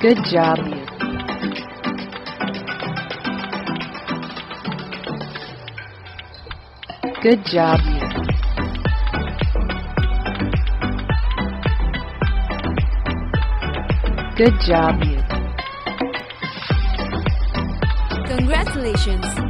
Good job. Good job. You. Good job. You congratulations!